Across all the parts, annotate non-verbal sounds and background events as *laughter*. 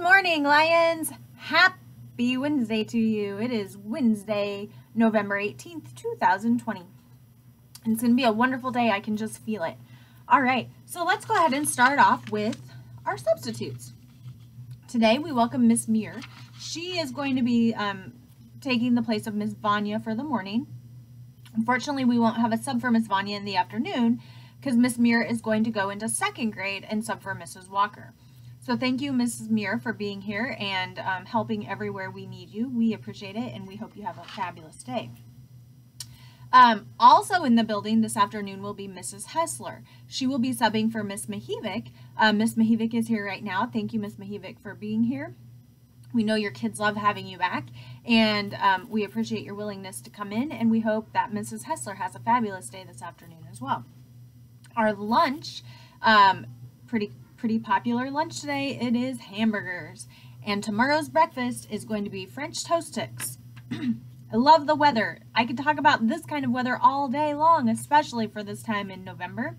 morning, Lions. Happy Wednesday to you. It is Wednesday, November 18th, 2020. And it's going to be a wonderful day. I can just feel it. All right, so let's go ahead and start off with our substitutes. Today we welcome Miss Muir. She is going to be um, taking the place of Miss Vanya for the morning. Unfortunately, we won't have a sub for Miss Vanya in the afternoon because Miss Muir is going to go into second grade and sub for Mrs. Walker. So thank you, Mrs. Muir, for being here and um, helping everywhere we need you. We appreciate it, and we hope you have a fabulous day. Um, also in the building this afternoon will be Mrs. Hessler. She will be subbing for Miss Mahivik. Uh, Miss Mahivik is here right now. Thank you, Miss Mahivik, for being here. We know your kids love having you back, and um, we appreciate your willingness to come in, and we hope that Mrs. Hessler has a fabulous day this afternoon as well. Our lunch, um, pretty pretty popular lunch today. It is hamburgers. And tomorrow's breakfast is going to be French toast sticks. *clears throat* I love the weather. I could talk about this kind of weather all day long, especially for this time in November.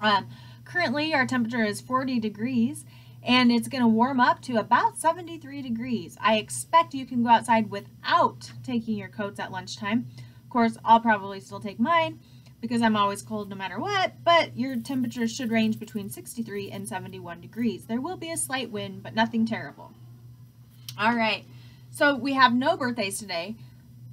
Um, currently, our temperature is 40 degrees, and it's going to warm up to about 73 degrees. I expect you can go outside without taking your coats at lunchtime. Of course, I'll probably still take mine, because I'm always cold no matter what, but your temperature should range between 63 and 71 degrees. There will be a slight wind, but nothing terrible. All right, so we have no birthdays today,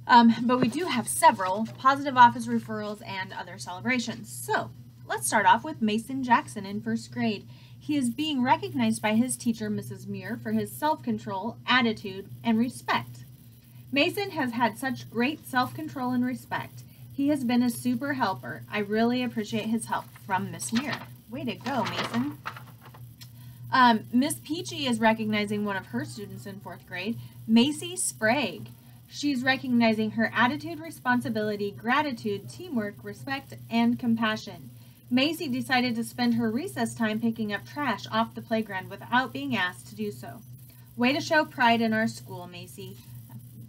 um, but we do have several positive office referrals and other celebrations. So let's start off with Mason Jackson in first grade. He is being recognized by his teacher, Mrs. Muir, for his self-control, attitude, and respect. Mason has had such great self-control and respect. He has been a super helper. I really appreciate his help from Miss Muir. Way to go, Mason. Um, Miss Peachy is recognizing one of her students in fourth grade, Macy Sprague. She's recognizing her attitude, responsibility, gratitude, teamwork, respect, and compassion. Macy decided to spend her recess time picking up trash off the playground without being asked to do so. Way to show pride in our school, Macy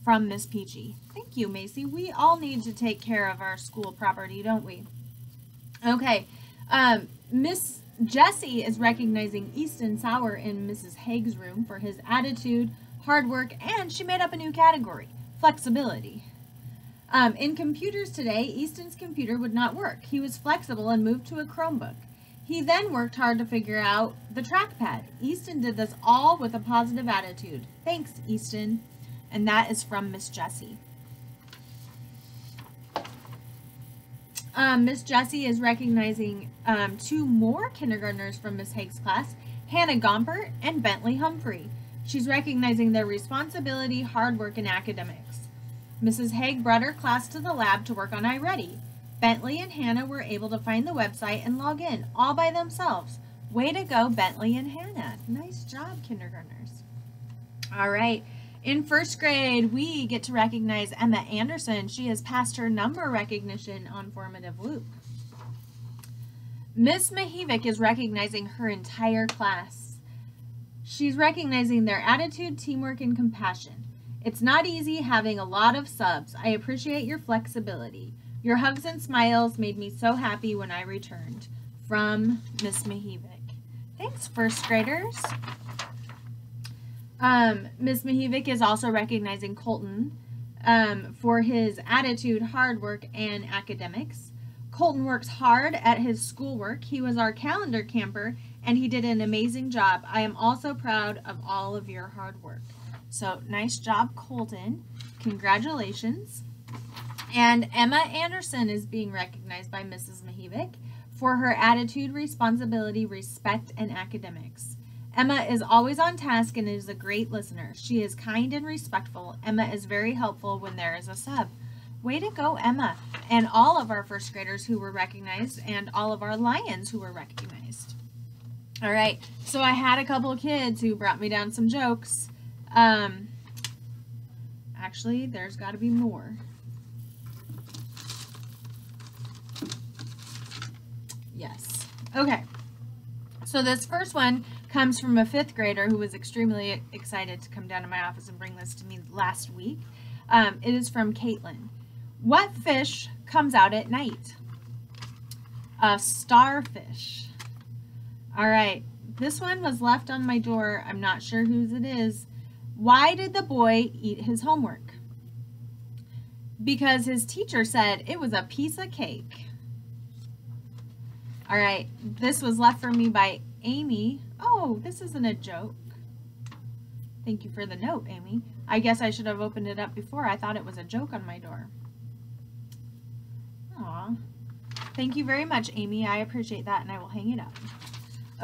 from Miss Peachy. Thank you, Macy. We all need to take care of our school property, don't we? Okay. Um, Miss Jessie is recognizing Easton Sauer in Mrs. Haig's room for his attitude, hard work, and she made up a new category, flexibility. Um, in computers today, Easton's computer would not work. He was flexible and moved to a Chromebook. He then worked hard to figure out the trackpad. Easton did this all with a positive attitude. Thanks, Easton and that is from Miss Jessie. Um, Miss Jessie is recognizing um, two more kindergartners from Miss Haig's class, Hannah Gompert and Bentley Humphrey. She's recognizing their responsibility, hard work, and academics. Mrs. Haig brought her class to the lab to work on iReady. Bentley and Hannah were able to find the website and log in all by themselves. Way to go, Bentley and Hannah. Nice job, kindergartners. All right. In first grade, we get to recognize Emma Anderson. She has passed her number recognition on Formative Loop. Miss Mahivik is recognizing her entire class. She's recognizing their attitude, teamwork, and compassion. It's not easy having a lot of subs. I appreciate your flexibility. Your hugs and smiles made me so happy when I returned. From Miss Mahivik. Thanks, first graders. Um, Ms. Mahivik is also recognizing Colton um, for his attitude, hard work, and academics. Colton works hard at his schoolwork. He was our calendar camper, and he did an amazing job. I am also proud of all of your hard work. So nice job, Colton. Congratulations. And Emma Anderson is being recognized by Mrs. Mahivik for her attitude, responsibility, respect, and academics. Emma is always on task and is a great listener. She is kind and respectful. Emma is very helpful when there is a sub. Way to go, Emma. And all of our first graders who were recognized and all of our lions who were recognized. All right, so I had a couple kids who brought me down some jokes. Um, actually, there's got to be more. Yes. Okay. So this first one comes from a fifth grader who was extremely excited to come down to my office and bring this to me last week. Um, it is from Caitlin. What fish comes out at night? A starfish. All right, this one was left on my door. I'm not sure whose it is. Why did the boy eat his homework? Because his teacher said it was a piece of cake. All right, this was left for me by Amy. Oh, this isn't a joke. Thank you for the note, Amy. I guess I should have opened it up before. I thought it was a joke on my door. Aw. Thank you very much, Amy. I appreciate that, and I will hang it up.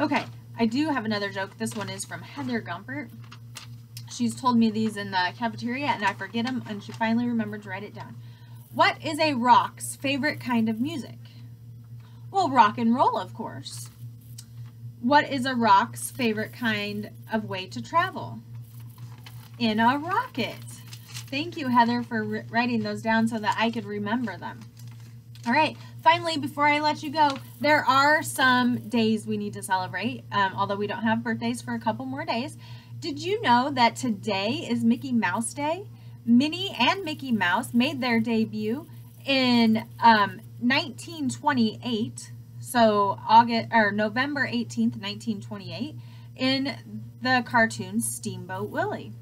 Okay, I do have another joke. This one is from Heather Gumpert. She's told me these in the cafeteria, and I forget them, and she finally remembered to write it down. What is a rock's favorite kind of music? Well, rock and roll, of course. What is a rock's favorite kind of way to travel? In a rocket. Thank you, Heather, for writing those down so that I could remember them. All right, finally, before I let you go, there are some days we need to celebrate, um, although we don't have birthdays for a couple more days. Did you know that today is Mickey Mouse Day? Minnie and Mickey Mouse made their debut in um, 1928, so August or November 18th, 1928, in the cartoon Steamboat Willie.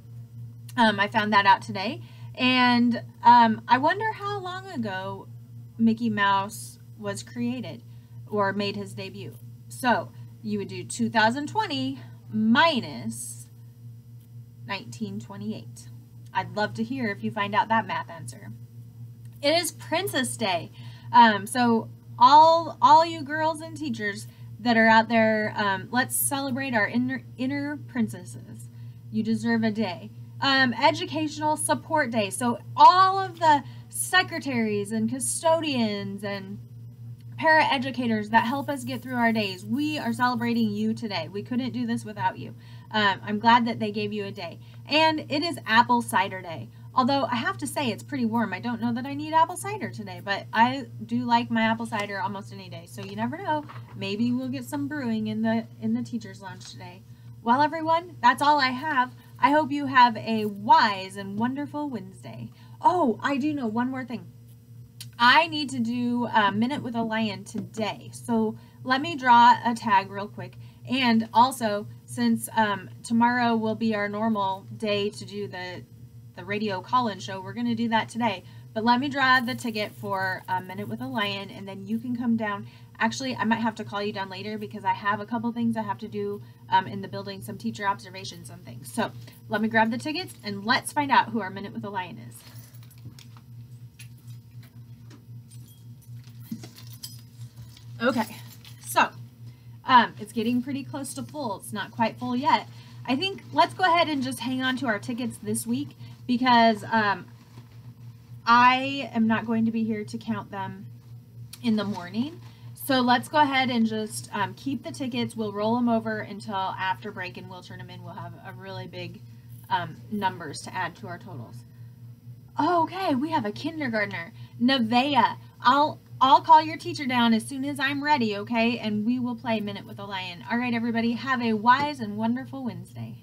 Um, I found that out today, and um, I wonder how long ago Mickey Mouse was created or made his debut. So you would do 2020 minus 1928. I'd love to hear if you find out that math answer. It is Princess Day. Um, so all all you girls and teachers that are out there, um, let's celebrate our inner inner princesses. You deserve a day. Um, educational support day. So all of the secretaries and custodians and paraeducators that help us get through our days. We are celebrating you today. We couldn't do this without you. Um, I'm glad that they gave you a day. And it is apple cider day. Although I have to say it's pretty warm. I don't know that I need apple cider today, but I do like my apple cider almost any day. So you never know. Maybe we'll get some brewing in the in the teacher's lounge today. Well, everyone, that's all I have. I hope you have a wise and wonderful Wednesday. Oh, I do know one more thing. I need to do a minute with a lion today. So let me draw a tag real quick. And also, since um, tomorrow will be our normal day to do the, the radio call-in show, we're going to do that today. But let me draw the ticket for a minute with a lion, and then you can come down. Actually, I might have to call you down later because I have a couple things I have to do um, in the building, some teacher observations and things. So let me grab the tickets, and let's find out who our minute with a lion is. Okay, so um, it's getting pretty close to full. It's not quite full yet. I think let's go ahead and just hang on to our tickets this week because um, I am not going to be here to count them in the morning. So let's go ahead and just um, keep the tickets. We'll roll them over until after break and we'll turn them in. We'll have a really big um, numbers to add to our totals. Okay, we have a kindergartner, Nevaeh. I'll I'll call your teacher down as soon as I'm ready, okay? And we will play Minute with a Lion. All right, everybody, have a wise and wonderful Wednesday.